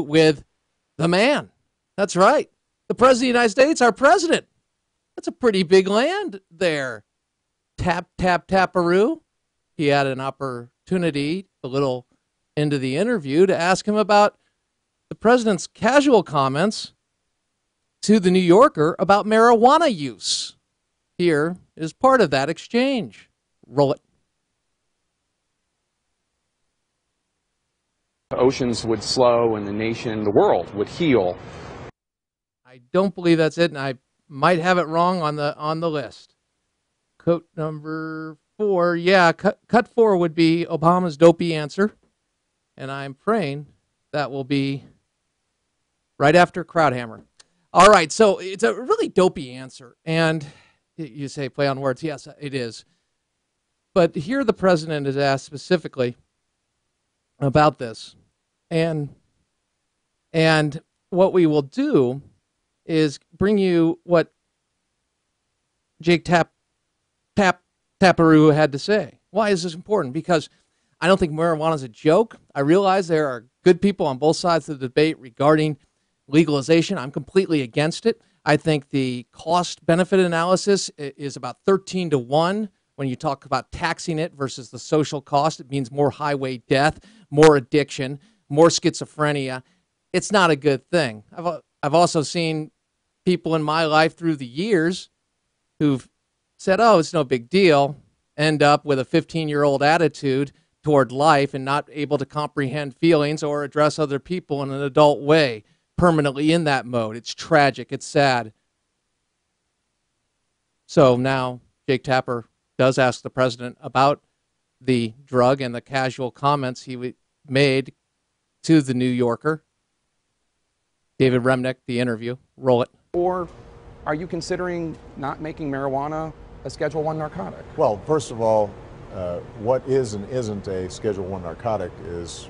with the man. That's right. The President of the United States, our president. That's a pretty big land there. Tap, tap, taparoo. He had an opportunity a little into the interview to ask him about the president's casual comments to the New Yorker about marijuana use. Here is part of that exchange. Roll it. Oceans would slow and the nation, the world would heal. I don't believe that's it, and I might have it wrong on the on the list. Quote number four, yeah, cut cut four would be Obama's dopey answer, and I'm praying that will be right after Krauthammer. All right, so it's a really dopey answer, and you say play on words. Yes, it is. But here the president is asked specifically about this. And and what we will do is bring you what Jake Tap Tap Taparoo had to say. Why is this important? Because I don't think marijuana is a joke. I realize there are good people on both sides of the debate regarding legalization. I'm completely against it. I think the cost benefit analysis is about 13 to 1 when you talk about taxing it versus the social cost. It means more highway death, more addiction, more schizophrenia. It's not a good thing. I've, I've also seen people in my life through the years who've said, oh, it's no big deal, end up with a 15 year old attitude toward life and not able to comprehend feelings or address other people in an adult way, permanently in that mode. It's tragic. It's sad. So now Jake Tapper does ask the president about the drug and the casual comments he made to the New Yorker. David Remnick, the interview. Roll it. Or are you considering not making marijuana a Schedule One narcotic? Well, first of all, uh, what is and isn't a Schedule One narcotic is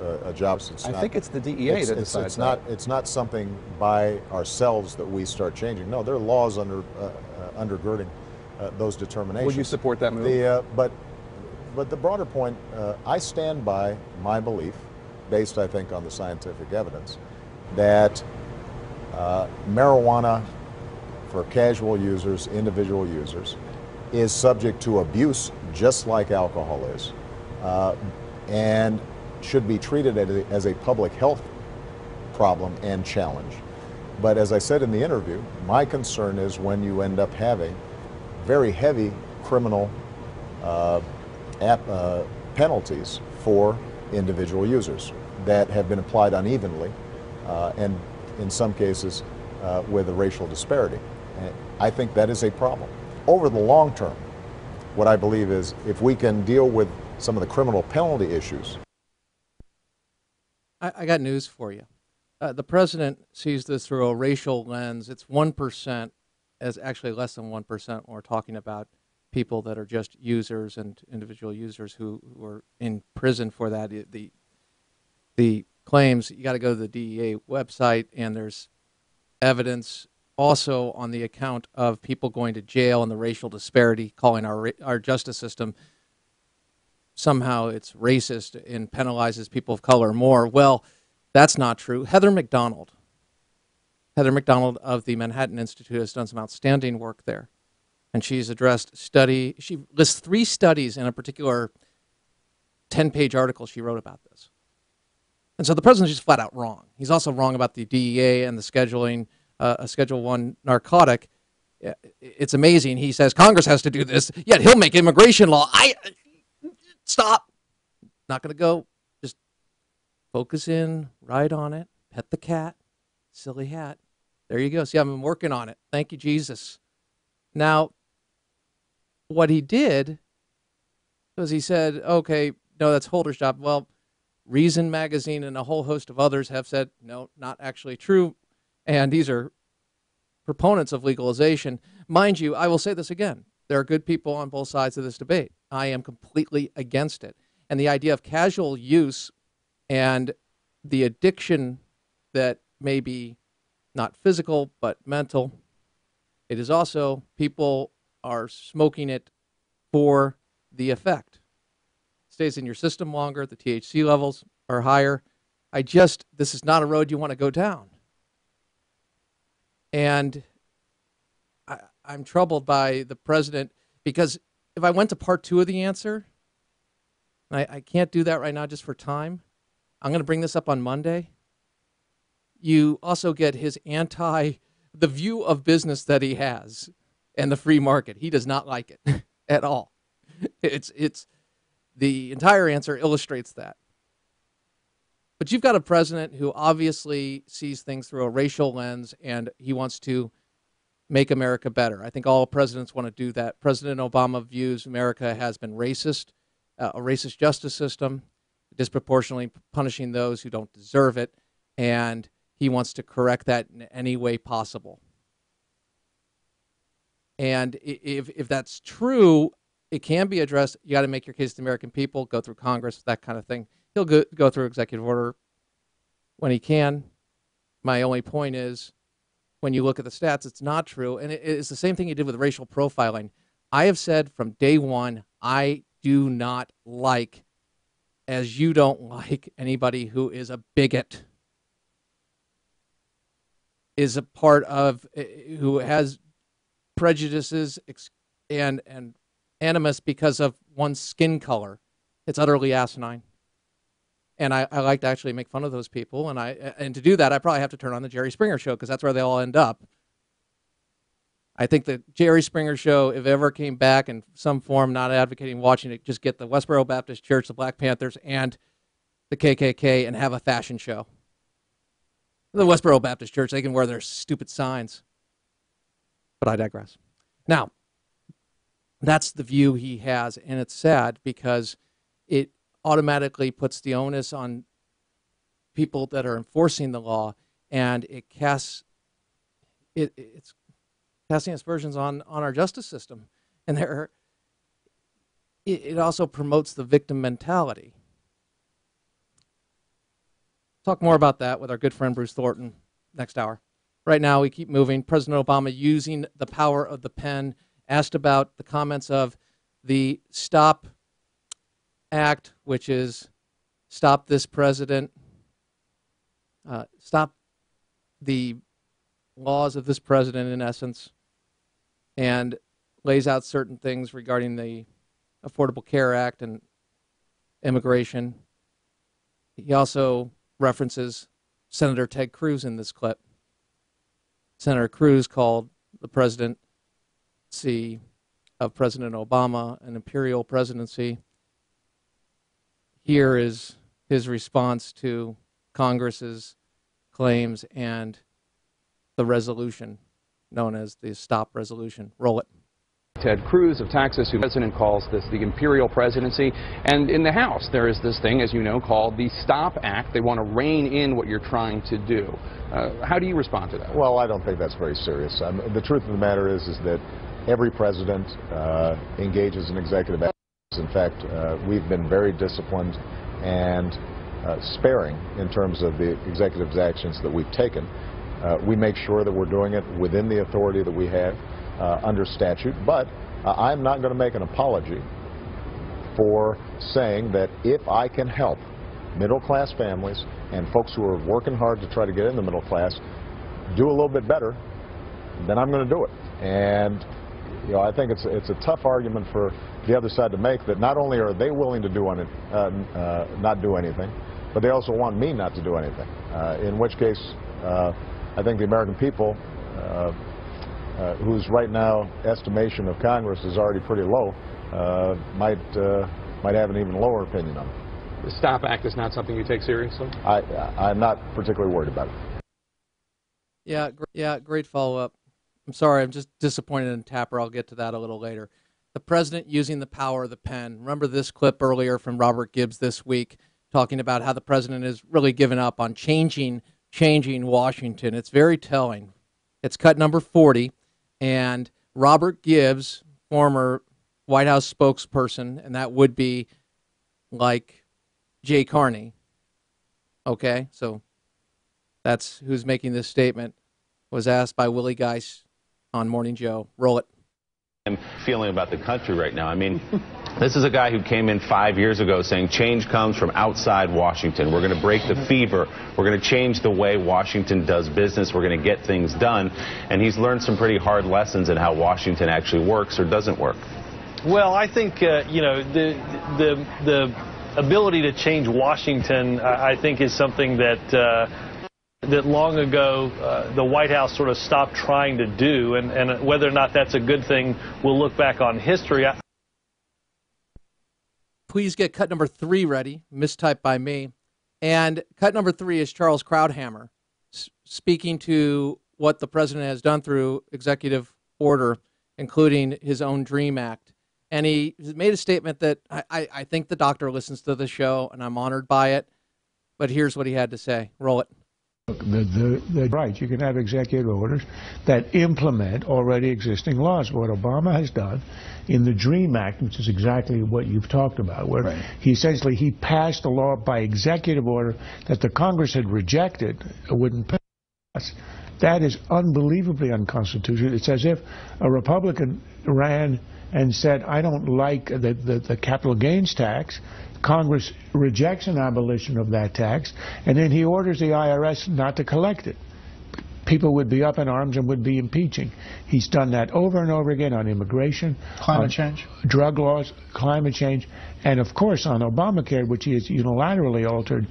a, a job. It's I not, think it's the DEA it's, that it's, decides it's that. not. It's not something by ourselves that we start changing. No, there are laws under uh, uh, undergirding uh, those determinations. Would you support that move? The, uh, but, but the broader point, uh, I stand by my belief, based I think on the scientific evidence, that uh, marijuana for casual users, individual users, is subject to abuse just like alcohol is, uh, and should be treated as a, as a public health problem and challenge. But as I said in the interview, my concern is when you end up having very heavy criminal uh, uh, penalties for individual users that have been applied unevenly uh, and in some cases uh, with a racial disparity. And I think that is a problem. Over the long term, what I believe is if we can deal with some of the criminal penalty issues. I, I got news for you. Uh, the president sees this through a racial lens. It's 1% as actually less than 1% when we're talking about people that are just users and individual users who, who are in prison for that. The, the claims, you got to go to the DEA website, and there's evidence also on the account of people going to jail and the racial disparity, calling our, our justice system somehow it's racist and penalizes people of color more. Well, that's not true. Heather Mac Donald, Heather Mac Donald of the Manhattan Institute has done some outstanding work there. And she's addressed study, she lists three studies in a particular 10 page article she wrote about this. And so the president's just flat out wrong. He's also wrong about the DEA and the scheduling uh, a Schedule One narcotic. It's amazing. He says Congress has to do this, yet he'll make immigration law. I stop. Not going to go. Just focus in, ride on it, pet the cat, silly hat. There you go. See, I've been working on it. Thank you, Jesus. Now, what he did was he said, okay, no, that's Holder's job. Well, Reason Magazine and a whole host of others have said, no, not actually true. And these are proponents of legalization. Mind you, I will say this again there are good people on both sides of this debate. I am completely against it. And the idea of casual use and the addiction that may be not physical but mental, it is also people are smoking it for the effect. It stays in your system longer, the THC levels are higher, I just, this is not a road you want to go down. And I, I'm troubled by the president because if I went to part two of the answer, I, I can't do that right now just for time, I'm going to bring this up on Monday. You also get his anti, the view of business that he has and the free market. He does not like it at all. It's, it's, the entire answer illustrates that. But you've got a president who obviously sees things through a racial lens and he wants to make America better. I think all presidents want to do that. President Obama views America has been racist, uh, a racist justice system, disproportionately punishing those who don't deserve it, and he wants to correct that in any way possible. And if, if that's true, it can be addressed. You got to make your case to the American people, go through Congress, that kind of thing. He'll go, go through executive order when he can. My only point is when you look at the stats, it's not true. And it, it's the same thing he did with racial profiling. I have said from day one, I do not like, as you don't like, anybody who is a bigot, is a part of, eh, who has prejudices and, and animus because of one's skin color. It's utterly asinine. And I, I like to actually make fun of those people. And, I, and to do that, I probably have to turn on the Jerry Springer show because that's where they all end up. I think the Jerry Springer show, if ever came back in some form, not advocating watching it, just get the Westboro Baptist Church, the Black Panthers, and the KKK and have a fashion show. The Westboro Baptist Church, they can wear their stupid signs. But I digress. Now, that's the view he has, and it's sad because it automatically puts the onus on people that are enforcing the law, and it casts it, it's casting aspersions on on our justice system, and there it, it also promotes the victim mentality. Talk more about that with our good friend Bruce Thornton next hour. Right now, we keep moving. President Obama using the power of the pen asked about the comments of the Stop Act, which is stop this president, uh, stop the laws of this president, in essence, and lays out certain things regarding the Affordable Care Act and immigration. He also references Senator Ted Cruz in this clip. Senator Cruz called the presidency of President Obama, an imperial presidency. Here is his response to Congress's claims and the resolution known as the Stop Resolution. Roll it. Ted Cruz of Texas, who president calls this the imperial presidency. And in the House, there is this thing, as you know, called the STOP Act. They want to rein in what you're trying to do. Uh, how do you respond to that? Well, I don't think that's very serious. Um, the truth of the matter is, is that every president uh, engages in executive actions. In fact, uh, we've been very disciplined and uh, sparing in terms of the executive actions that we've taken. Uh, we make sure that we're doing it within the authority that we have under statute, but uh, I'm not going to make an apology for saying that if I can help middle-class families and folks who are working hard to try to get in the middle class do a little bit better, then I'm going to do it. And you know, I think it's it's a tough argument for the other side to make that not only are they willing to do any, uh, uh, not do anything, but they also want me not to do anything. Uh, in which case, uh, I think the American people, uh, uh, Uh, whose right now estimation of Congress is already pretty low, uh, might uh, might have an even lower opinion on it. The STOP Act is not something you take seriously. I I'm not particularly worried about it. Yeah, gr- yeah, great follow up. I'm sorry, I'm just disappointed in Tapper. I'll get to that a little later. The president using the power of the pen. Remember this clip earlier from Robert Gibbs this week talking about how the president has really given up on changing changing Washington. It's very telling. It's cut number 40 and Robert Gibbs, former White House spokesperson, and that would be like Jay Carney. Okay? So that's who's making this statement was asked by Willie Geist on Morning Joe. Roll it. I'm feeling about the country right now. I mean, This is a guy who came in five years ago saying change comes from outside Washington. We're going to break the fever. We're going to change the way Washington does business. We're going to get things done. And he's learned some pretty hard lessons in how Washington actually works or doesn't work. Well, I think uh, you know the the the ability to change Washington. I I think is something that. Uh, that long ago uh, the White House sort of stopped trying to do, and, and whether or not that's a good thing, we'll look back on history. I, Please get cut number three ready, mistyped by me. And cut number three is Charles Krauthammer s- speaking to what the president has done through executive order, including his own DREAM Act. And he made a statement that I, I, I think the doctor listens to the show, and I'm honored by it. But here's what he had to say. Roll it. The, the, the right, you can have executive orders that implement already existing laws. What Obama has done in the DREAM Act, which is exactly what you've talked about, where he essentially he passed a law by executive order that the Congress had rejected, wouldn't pass. That is unbelievably unconstitutional. It's as if a Republican ran and said, I don't like the, the, the capital gains tax. Congress rejects an abolition of that tax, and then he orders the IRS not to collect it. People would be up in arms and would be impeaching. He's done that over and over again on immigration, Climate on change. drug laws, climate change, and of course on Obamacare, which he has unilaterally altered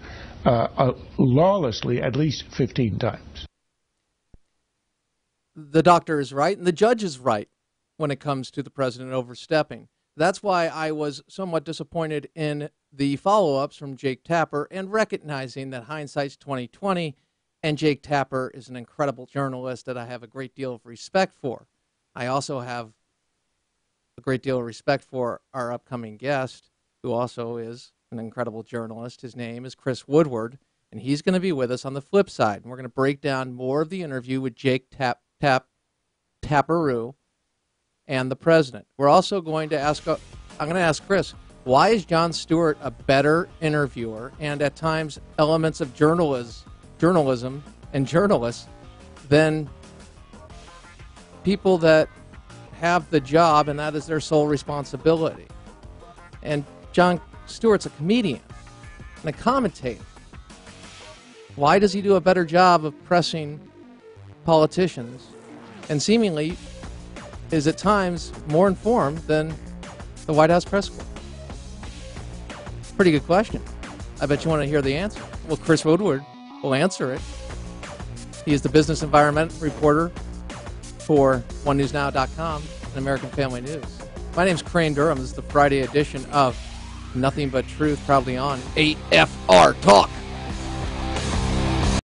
uh, uh, lawlessly at least 15 times. the doctor is right and the judge is right when it comes to the president overstepping. That's why I was somewhat disappointed in the follow-ups from Jake Tapper and recognizing that hindsight's 2020 and Jake Tapper is an incredible journalist that I have a great deal of respect for. I also have a great deal of respect for our upcoming guest who also is an incredible journalist. His name is Chris Woodward and he's going to be with us on the flip side. And we're going to break down more of the interview with Jake Tap Tap Taparoo and the president. We're also going to ask. I'm going to ask Chris, why is Jon Stewart a better interviewer and at times elements of journalism, journalism and journalists than people that have the job and that is their sole responsibility. And Jon Stewart's a comedian and a commentator. Why does he do a better job of pressing politicians and seemingly is at times more informed than the White House press corps? Pretty good question. I bet you want to hear the answer. Well, Chris Woodward will answer it. He is the business environment reporter for OneNewsNow.com and American Family News. My name is Crane Durham. This is the Friday edition of Nothing But Truth, proudly on AFR Talk.